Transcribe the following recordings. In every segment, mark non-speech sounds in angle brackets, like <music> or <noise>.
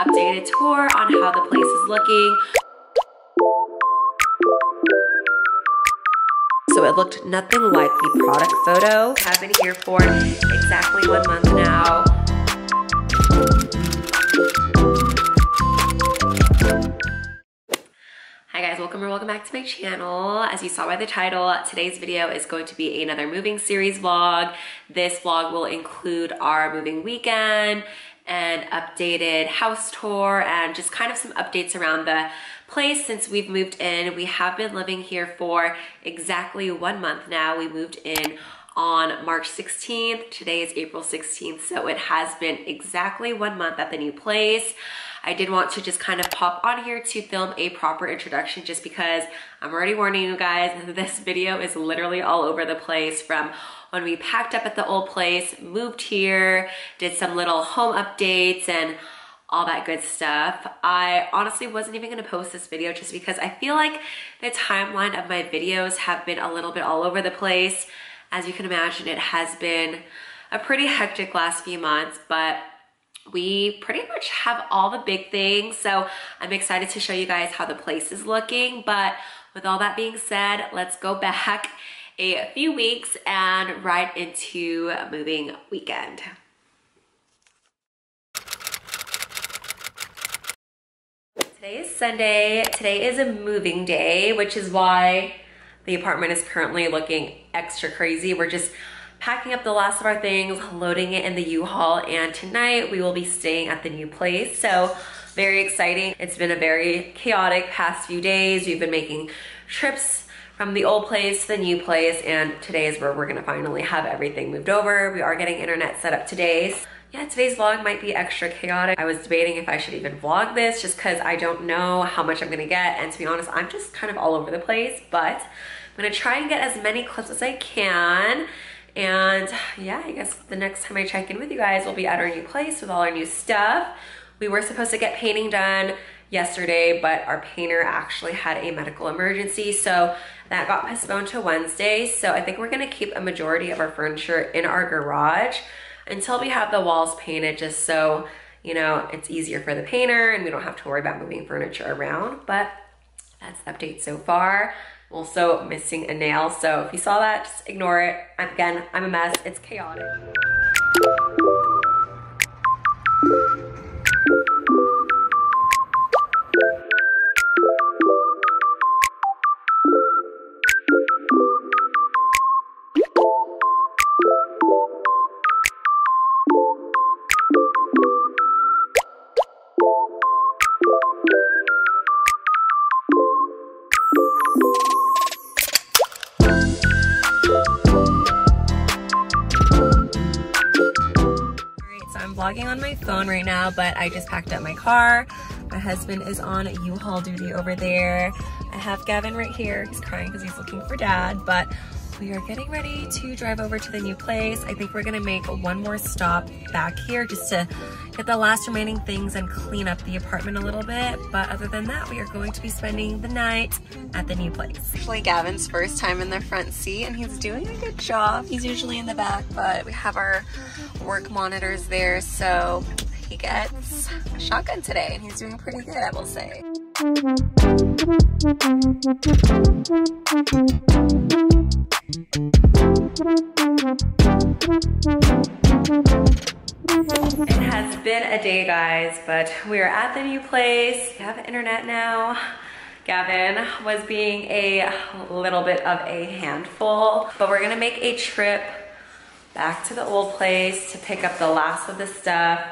Updated tour on how the place is looking. So it looked nothing like the product photo. I've been here for exactly one month now. Back to my channel. As you saw by the title, today's video is going to be another moving series vlog. This vlog will include our moving weekend and updated house tour and just kind of some updates around the place since we've moved in. We have been living here for exactly one month now. We moved in on March 16th. Today is April 16th, so it has been exactly one month at the new place. I did want to just kind of pop on here to film a proper introduction just because I'm already warning you guys, <laughs> this video is literally all over the place from when we packed up at the old place, moved here, did some little home updates and all that good stuff. I honestly wasn't even gonna post this video just because I feel like the timeline of my videos have been a little bit all over the place. As you can imagine, it has been a pretty hectic last few months, but we pretty much have all the big things. So I'm excited to show you guys how the place is looking. But with all that being said, let's go back <laughs> a few weeks and right into moving weekend. Today is Sunday. Today is a moving day, which is why the apartment is currently looking extra crazy. We're just packing up the last of our things, loading it in the U-Haul, and tonight we will be staying at the new place. So very exciting. It's been a very chaotic past few days. We've been making trips from the old place to the new place, and today is where we're gonna finally have everything moved over. We are getting internet set up today. Yeah, today's vlog might be extra chaotic. I was debating if I should even vlog this just because I don't know how much I'm gonna get, and to be honest, I'm just kind of all over the place, but I'm gonna try and get as many clips as I can and yeah, I guess the next time I check in with you guys, we'll be at our new place with all our new stuff. We were supposed to get painting done yesterday, but our painter actually had a medical emergency. So that got postponed to Wednesday. So I think we're gonna keep a majority of our furniture in our garage until we have the walls painted just so, you know, it's easier for the painter and we don't have to worry about moving furniture around. But that's the update so far also missing a nail. So if you saw that, just ignore it. Again, I'm a mess. It's chaotic. Vlogging on my phone right now, but I just packed up my car. My husband is on U-Haul duty over there. I have Gavin right here. He's crying because he's looking for dad, but we are getting ready to drive over to the new place. I think we're gonna make one more stop back here just to get the last remaining things and clean up the apartment a little bit. But other than that, we are going to be spending the night at the new place. Actually Gavin's first time in the front seat and he's doing a good job. He's usually in the back, but we have our work monitors there. So he gets a shotgun today and he's doing pretty good, I will say. <laughs> It has been a day, guys, but we are at the new place. We have internet now. Gavin was being a little bit of a handful, but we're gonna make a trip back to the old place to pick up the last of the stuff,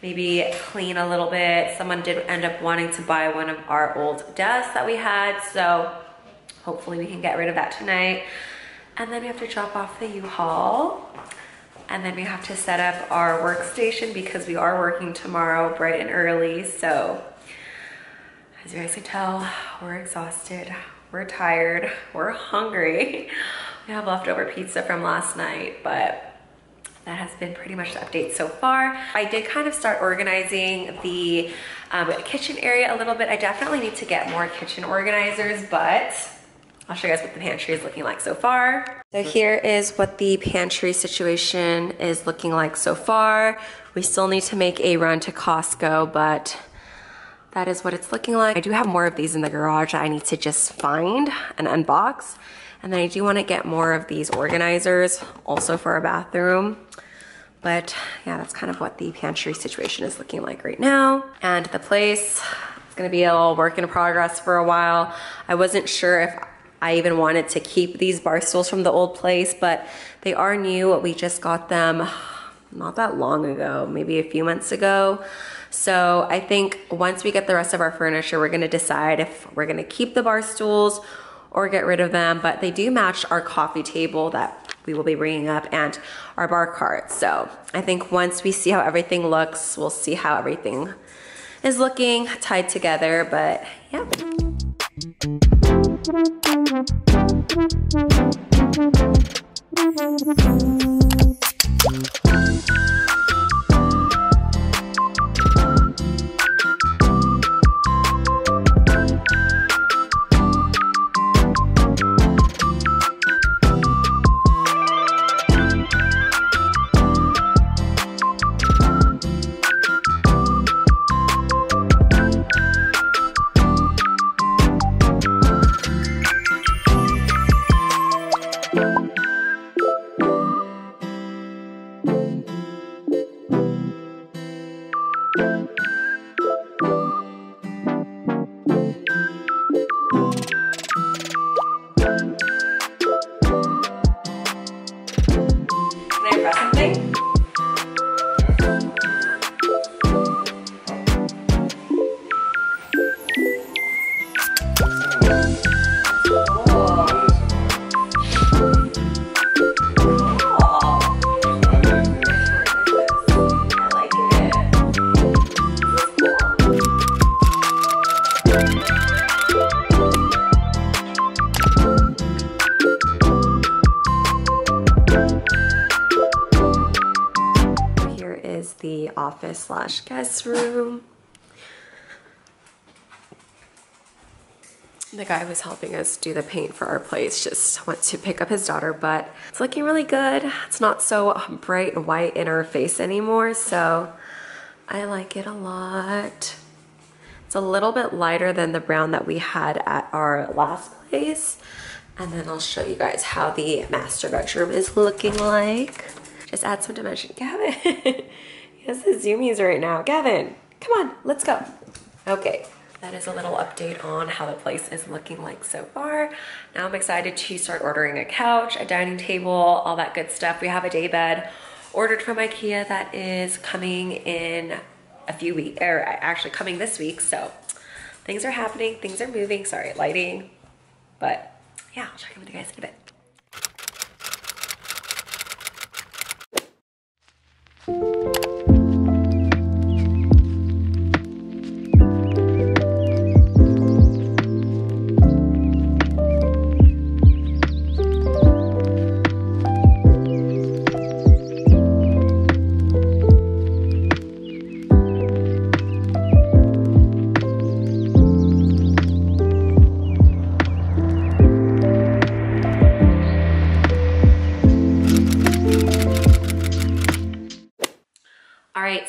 maybe clean a little bit. Someone did end up wanting to buy one of our old desks that we had, so hopefully we can get rid of that tonight. And then we have to drop off the U-Haul. And then we have to set up our workstation because we are working tomorrow bright and early. So as you guys can tell, we're exhausted, we're tired, we're hungry. <laughs> We have leftover pizza from last night, but that has been pretty much the update so far. I did kind of start organizing the um, kitchen area a little bit. I definitely need to get more kitchen organizers, but I'll show you guys what the pantry is looking like so far. So here is what the pantry situation is looking like so far. We still need to make a run to Costco, but that is what it's looking like. I do have more of these in the garage I need to just find and unbox. And then I do want to get more of these organizers also for our bathroom. But yeah, that's kind of what the pantry situation is looking like right now. And the place it's gonna be a little work in progress for a while. I wasn't sure if I even wanted to keep these bar stools from the old place, but they are new. We just got them not that long ago, maybe a few months ago. So I think once we get the rest of our furniture, we're gonna decide if we're gonna keep the bar stools or get rid of them, but they do match our coffee table that we will be bringing up and our bar cart. So I think once we see how everything looks, we'll see how everything is looking tied together, but yeah. Thank you. Office slash guest room. The guy was helping us do the paint for our place just went to pick up his daughter, but it's looking really good. It's not so um, bright and white in our face anymore, so I like it a lot. It's a little bit lighter than the brown that we had at our last place. And then I'll show you guys how the master bedroom is looking like. Just add some dimension. <laughs> Gavin, This is zoomies right now. Gavin, come on, let's go. Okay, that is a little update on how the place is looking like so far. Now I'm excited to start ordering a couch, a dining table, all that good stuff. We have a day bed ordered from Ikea that is coming in a few weeks, or actually coming this week. So things are happening, things are moving. Sorry, lighting. But yeah, I'll check in with you guys in a bit.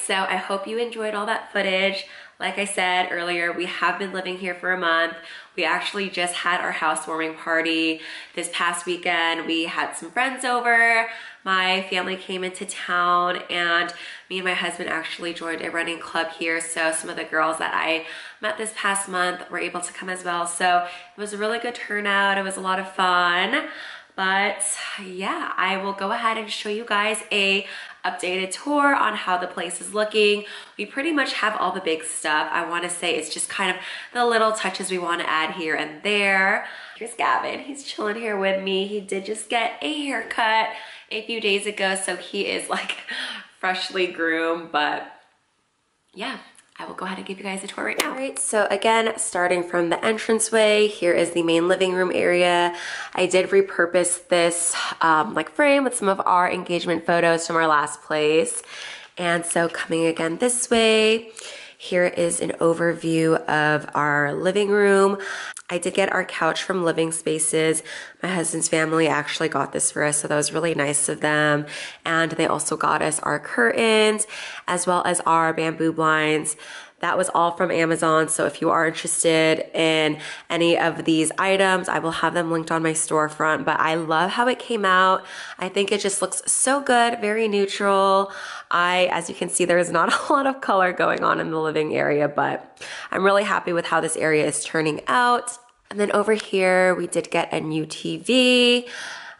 So I hope you enjoyed all that footage. Like I said earlier, we have been living here for a month. We actually just had our housewarming party this past weekend. We had some friends over. My family came into town and me and my husband actually joined a running club here. So some of the girls that I met this past month were able to come as well. So it was a really good turnout. It was a lot of fun. But yeah, I will go ahead and show you guys a updated tour on how the place is looking. We pretty much have all the big stuff. I wanna say it's just kind of the little touches we wanna add here and there. Here's Gavin, he's chilling here with me. He did just get a haircut a few days ago, so he is like <laughs> freshly groomed, but yeah, I will go ahead and give you guys a tour right now. All right, so again, starting from the entranceway, here is the main living room area. I did repurpose this um, like frame with some of our engagement photos from our last place. And so coming again this way, Here is an overview of our living room. I did get our couch from Living Spaces. My husband's family actually got this for us, so that was really nice of them. And they also got us our curtains as well as our bamboo blinds. That was all from Amazon. So if you are interested in any of these items, I will have them linked on my storefront. But I love how it came out. I think it just looks so good, very neutral. I, as you can see, there is not <laughs> a lot of color going on in the living area, but I'm really happy with how this area is turning out. And then over here, we did get a new TV.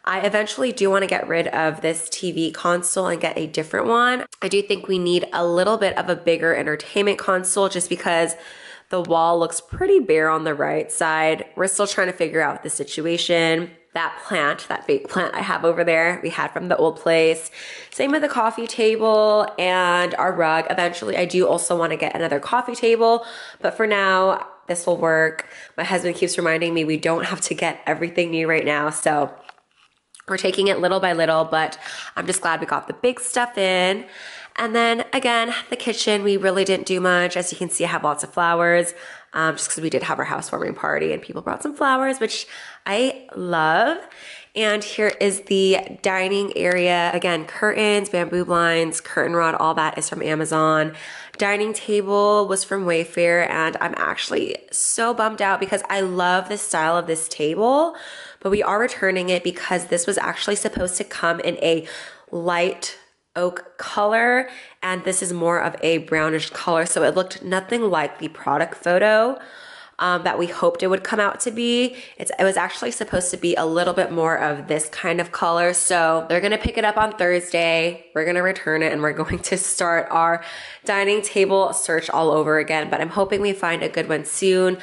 I eventually do want to get rid of this TV console and get a different one. I do think we need a little bit of a bigger entertainment console just because the wall looks pretty bare on the right side. We're still trying to figure out the situation. That plant, that fake plant I have over there, we had from the old place. Same with the coffee table and our rug. Eventually, I do also want to get another coffee table, but for now, this will work. My husband keeps reminding me we don't have to get everything new right now, so we're taking it little by little, but I'm just glad we got the big stuff in. And then again, the kitchen, we really didn't do much. As you can see, I have lots of flowers um, just because we did have our housewarming party and people brought some flowers, which I love. And here is the dining area. Again, curtains, bamboo blinds, curtain rod, all that is from Amazon. Dining table was from Wayfair and I'm actually so bummed out because I love the style of this table but we are returning it because this was actually supposed to come in a light oak color and this is more of a brownish color so it looked nothing like the product photo um, that we hoped it would come out to be. It's, it was actually supposed to be a little bit more of this kind of color. So they're gonna pick it up on Thursday. We're gonna return it and we're <laughs> going to start our dining table search all over again. But I'm hoping we find a good one soon.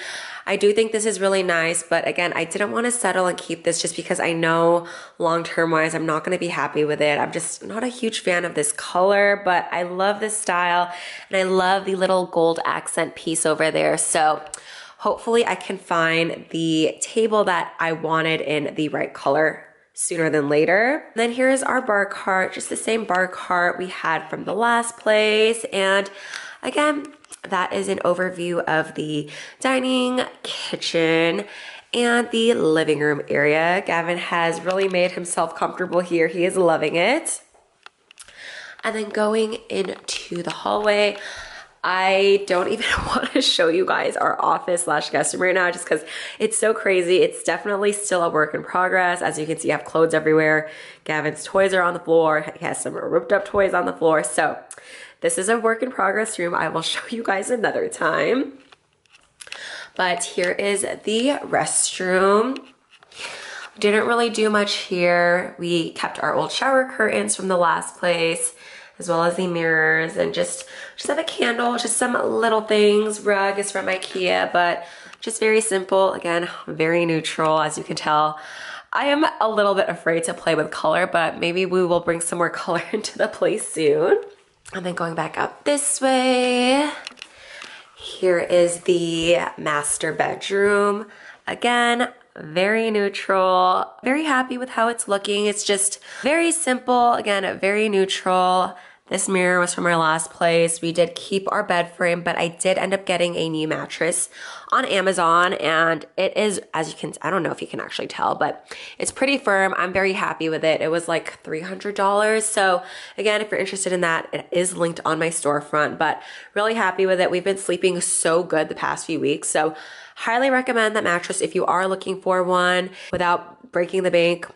I do think this is really nice, but again, I didn't want to settle and keep this just because I know long term wise, I'm not going to be happy with it. I'm just not a huge fan of this color, but I love this style and I love the little gold accent piece over there. So hopefully I can find the table that I wanted in the right color sooner than later. Then here's our bar cart, just the same bar cart we had from the last place. And again, that is an overview of the dining, kitchen, and the living room area. Gavin has really made himself comfortable here. He is loving it. And then going into the hallway, I don't <laughs> even want to show you guys our office slash guest room right now just because it's so crazy. It's definitely still a work in progress. As you can see, I have clothes everywhere. Gavin's toys are on the floor. He has some ripped up toys on the floor. So this is a work in progress room. I will <laughs> show you guys another time. But here is the restroom. Didn't really do much here. We kept our old shower curtains from the last place as well as the mirrors and just just have a candle, just some little things. Rug is from Ikea, but just very simple. Again, very neutral as you can tell. I am a little bit afraid to play with color, but maybe we will bring some more <laughs> color into the place soon. And then going back up this way, here is the master bedroom. Again, very neutral, very happy with how it's looking. It's just very simple, again, very neutral. This mirror was from our last place. We did keep our bed frame, but I did end up getting a new mattress on Amazon and it is, as you can, I don't know if you can actually tell, but it's pretty firm. I'm very happy with it. It was like $300. So again, if you're interested in that, it is linked on my storefront, but really happy with it. We've been sleeping so good the past few weeks. So highly recommend that mattress if you are looking for one without breaking the bank.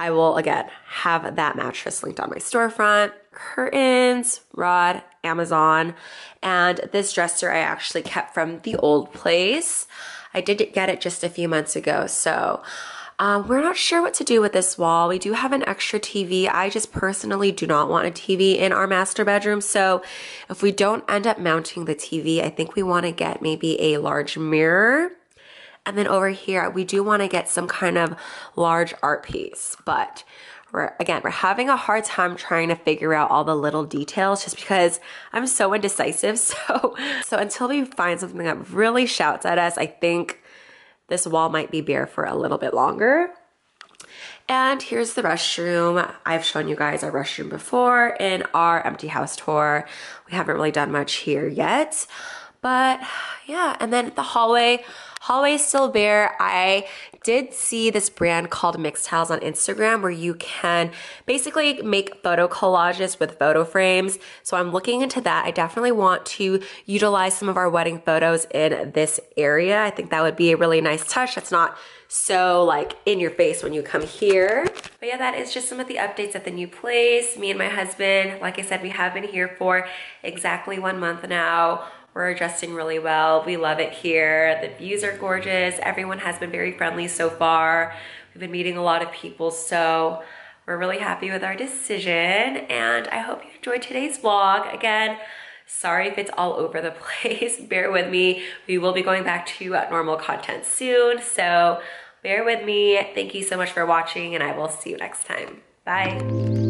I will again have that mattress linked on my storefront curtains, rod, Amazon, and this dresser I actually kept from the old place. I did get it just a few months ago, so um, we're not sure what to do with this wall. We do have an extra TV. I just personally do not want a TV in our master bedroom. So if we don't end up mounting the TV, I think we want to get maybe a large mirror. And then over here, we do want to get some kind of large art piece, but we're again we're having a hard time trying to figure out all the little details just because I'm so indecisive. <laughs> So so until we find something that really shouts at us, I think this wall might be bare for a little bit longer. And here's the restroom. I've shown you guys our restroom before in our empty house tour. We haven't really done much here yet. But yeah, and then the hallway, hallway is still bare. I did see this brand called Mixtiles on Instagram where you can basically make photo collages with photo frames. So I'm looking into that. I definitely want to utilize some of our wedding photos in this area. I think that would be a really nice touch. That's not so like in your face when you come here. But yeah, that is just some of the updates at the new place. Me and my husband, like I said, we have been here for exactly one month now. We're adjusting really well. We love it here. The views are gorgeous. Everyone has been very friendly so far. We've been meeting a lot of people, so we're really happy with our decision. And I hope you enjoyed today's vlog. Again, sorry if it's all over the <laughs> place. bear with me. We will be going back to uh, normal content soon, so bear with me. Thank you so much for watching, and I will see you next time. Bye.